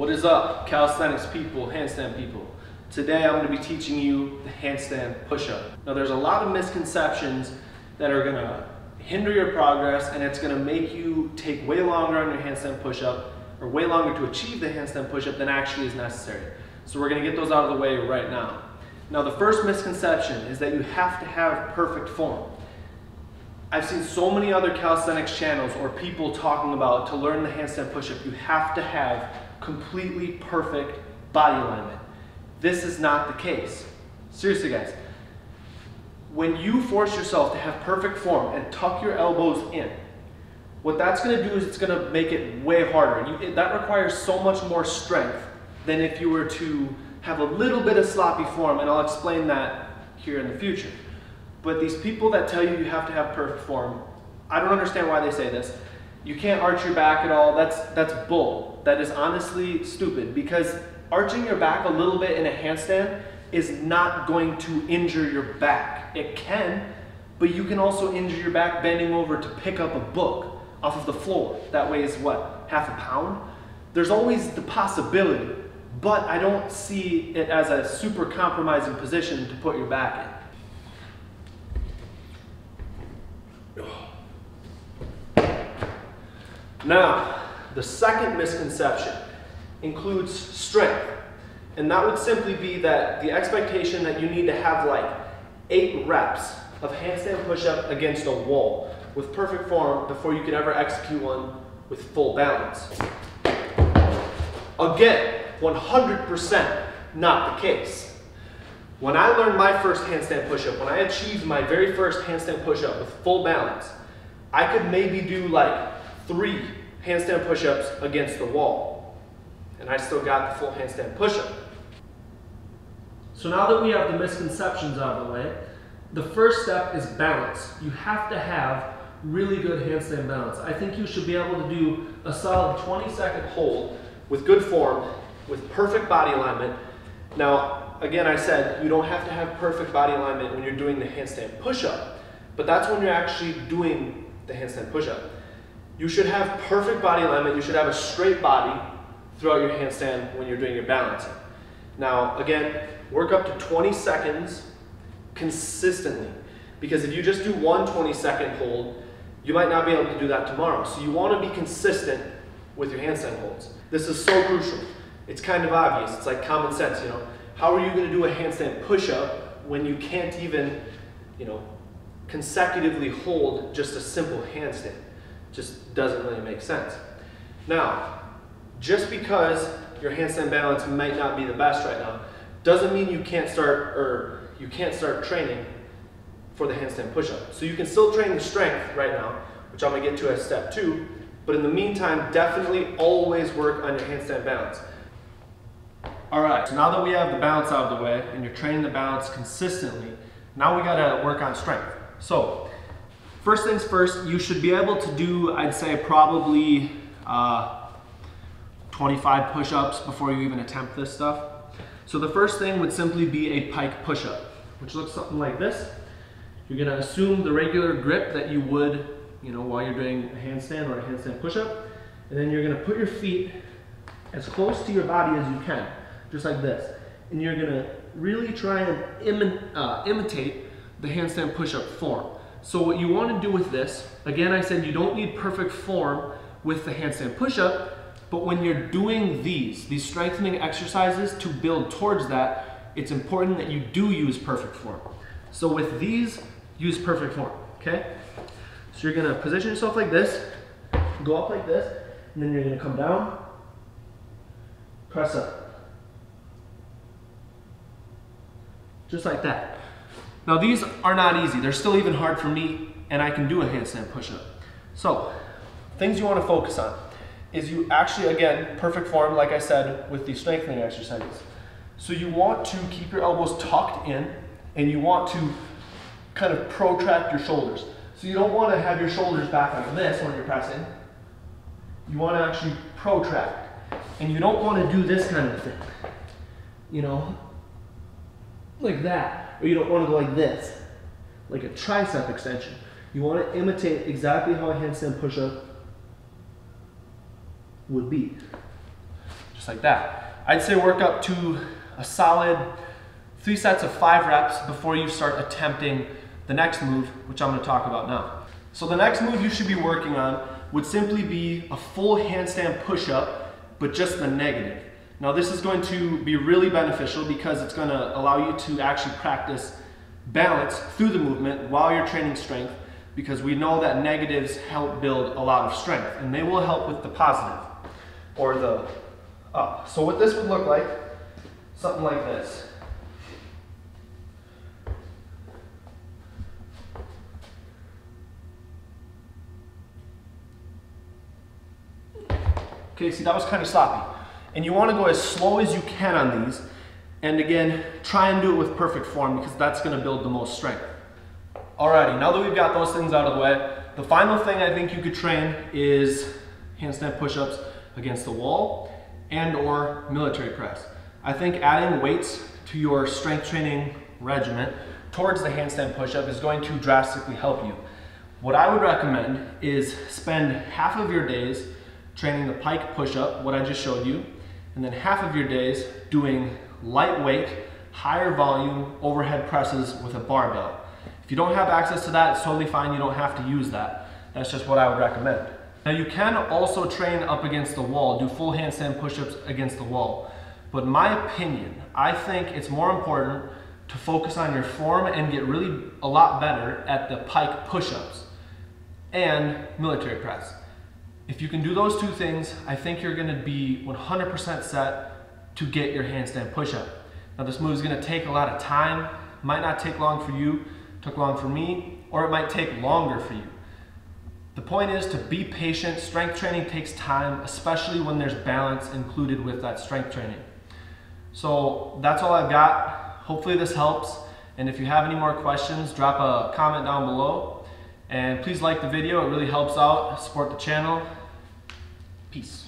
What is up, calisthenics people, handstand people? Today I'm going to be teaching you the handstand push-up. Now there's a lot of misconceptions that are going to hinder your progress and it's going to make you take way longer on your handstand push-up or way longer to achieve the handstand push-up than actually is necessary. So we're going to get those out of the way right now. Now the first misconception is that you have to have perfect form. I've seen so many other calisthenics channels or people talking about to learn the handstand push-up, you have to have completely perfect body alignment. This is not the case. Seriously guys, when you force yourself to have perfect form and tuck your elbows in, what that's gonna do is it's gonna make it way harder. You, it, that requires so much more strength than if you were to have a little bit of sloppy form, and I'll explain that here in the future. But these people that tell you you have to have perfect form, I don't understand why they say this. You can't arch your back at all. That's, that's bull. That is honestly stupid because arching your back a little bit in a handstand is not going to injure your back. It can, but you can also injure your back bending over to pick up a book off of the floor. That weighs what, half a pound? There's always the possibility, but I don't see it as a super compromising position to put your back in. Now, the second misconception includes strength. And that would simply be that the expectation that you need to have like eight reps of handstand push-up against a wall with perfect form before you could ever execute one with full balance. Again, 100% not the case. When I learned my first handstand push-up, when I achieved my very first handstand push-up with full balance, I could maybe do like three handstand push-ups against the wall. And I still got the full handstand push-up. So now that we have the misconceptions out of the way, the first step is balance. You have to have really good handstand balance. I think you should be able to do a solid 20 second hold with good form, with perfect body alignment. Now, again, I said you don't have to have perfect body alignment when you're doing the handstand push-up, but that's when you're actually doing the handstand push-up. You should have perfect body alignment. You should have a straight body throughout your handstand when you're doing your balancing. Now, again, work up to 20 seconds consistently. Because if you just do one 20 second hold, you might not be able to do that tomorrow. So you want to be consistent with your handstand holds. This is so crucial. It's kind of obvious. It's like common sense, you know. How are you going to do a handstand push-up when you can't even, you know, consecutively hold just a simple handstand? Just doesn't really make sense. Now, just because your handstand balance might not be the best right now, doesn't mean you can't start or you can't start training for the handstand push-up. So you can still train the strength right now, which I'm gonna get to as step two, but in the meantime, definitely always work on your handstand balance. All right, so now that we have the balance out of the way and you're training the balance consistently, now we gotta work on strength. So First things first, you should be able to do, I'd say probably uh, 25 push-ups before you even attempt this stuff. So the first thing would simply be a pike push-up, which looks something like this. You're gonna assume the regular grip that you would, you know, while you're doing a handstand or a handstand push-up, and then you're gonna put your feet as close to your body as you can, just like this. And you're gonna really try and uh, imitate the handstand push-up form. So what you want to do with this, again I said you don't need perfect form with the handstand push-up, but when you're doing these, these strengthening exercises to build towards that, it's important that you do use perfect form. So with these, use perfect form, okay? So you're gonna position yourself like this, go up like this, and then you're gonna come down, press up. Just like that. Now these are not easy. They're still even hard for me and I can do a handstand push-up. So things you want to focus on is you actually, again, perfect form, like I said, with the strengthening exercises. So you want to keep your elbows tucked in and you want to kind of protract your shoulders. So you don't want to have your shoulders back like this when you're pressing. You want to actually protract. And you don't want to do this kind of thing. You know, like that or you don't want to go like this, like a tricep extension. You want to imitate exactly how a handstand push-up would be. just like that. I'd say work up to a solid three sets of five reps before you start attempting the next move, which I'm gonna talk about now. So the next move you should be working on would simply be a full handstand push-up, but just the negative. Now this is going to be really beneficial because it's gonna allow you to actually practice balance through the movement while you're training strength because we know that negatives help build a lot of strength and they will help with the positive or the up. So what this would look like, something like this. Okay, see that was kind of sloppy. And you want to go as slow as you can on these. And again, try and do it with perfect form because that's going to build the most strength. Alrighty, now that we've got those things out of the way, the final thing I think you could train is handstand push-ups against the wall and or military press. I think adding weights to your strength training regimen towards the handstand push-up is going to drastically help you. What I would recommend is spend half of your days training the pike push-up, what I just showed you, and then half of your days doing lightweight, higher volume overhead presses with a barbell. If you don't have access to that, it's totally fine. You don't have to use that. That's just what I would recommend. Now you can also train up against the wall, do full handstand push-ups against the wall. But my opinion, I think it's more important to focus on your form and get really a lot better at the pike push-ups and military press. If you can do those two things, I think you're gonna be 100% set to get your handstand push-up. Now this move is gonna take a lot of time, might not take long for you, took long for me, or it might take longer for you. The point is to be patient. Strength training takes time, especially when there's balance included with that strength training. So that's all I've got. Hopefully this helps. And if you have any more questions, drop a comment down below. And please like the video, it really helps out. Support the channel. Peace.